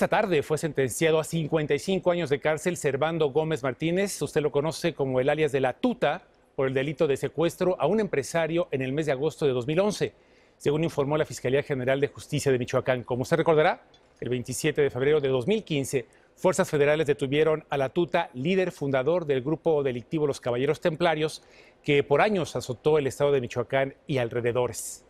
Esta tarde fue sentenciado a 55 años de cárcel Servando Gómez Martínez, usted lo conoce como el alias de la Tuta, por el delito de secuestro a un empresario en el mes de agosto de 2011, según informó la Fiscalía General de Justicia de Michoacán. Como usted recordará, el 27 de febrero de 2015, fuerzas federales detuvieron a la Tuta, líder fundador del grupo delictivo Los Caballeros Templarios, que por años azotó el estado de Michoacán y alrededores.